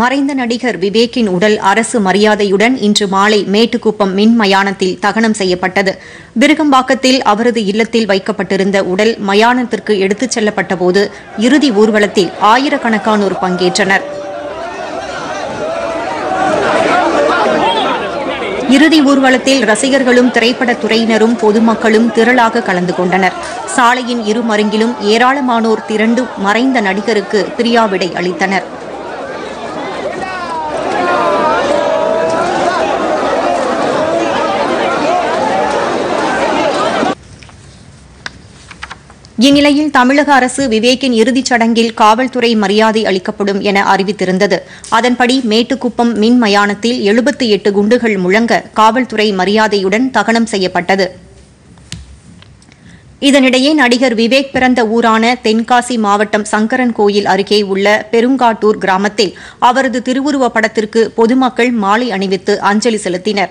மறைந்த நடிகர் விவேக்கின் உடல் அரசு மரியாதையுடன் இன்று மாலை மேட்டுக்குப்பம் மின் மயானத்தில் தகனம் செய்யப்பட்டது. விருகம்பாக்கத்தில் அவரது இல்லத்தில் வைக்கப்பட்டிருந்த உடல் மயானத்திற்கு எடுத்துச் செல்லப்பட்டபோது இறுதி ஊர்வலத்தில் ஆயிரக்கணக்கானோர் பங்கேற்றனர். இறுதி ஊர்வலத்தில் ரசிகர்களும் திரைப்பட துறையினரும் பொதுமக்களும் திரளாக கலந்து கொண்டனர். சாலையின் இரு மருங்கிலும் ஏராளமானோர் திரண்டு மறைந்த நடிகருக்கு பிரியாவிடை அளித்தனர். இந்நிலையில் தமிழக அரசு விவேக்கின் இறுதிச் சடங்கில் காவல்துறை மரியாதை அளிக்கப்படும் என அறிவித்திருந்தது. அதன்படி மேட்டுக்குப்பம் மின் மயானத்தில் எழுபத்தி எட்டு குண்டுகள் முழங்க காவல்துறை மரியாதையுடன் தகனம் செய்யப்பட்டது. இதனிடையே நடிகர் விவேக் பிறந்த ஊரான தென்காசி மாவட்டம் சங்கரன் கோயில் அருகே உள்ள பெருங்காட்டூர் கிராமத்தில் அவரது திருவுருவப் படத்திற்கு பொதுமக்கள் மாலை அணிவித்து அஞ்சலி செலுத்தினர்.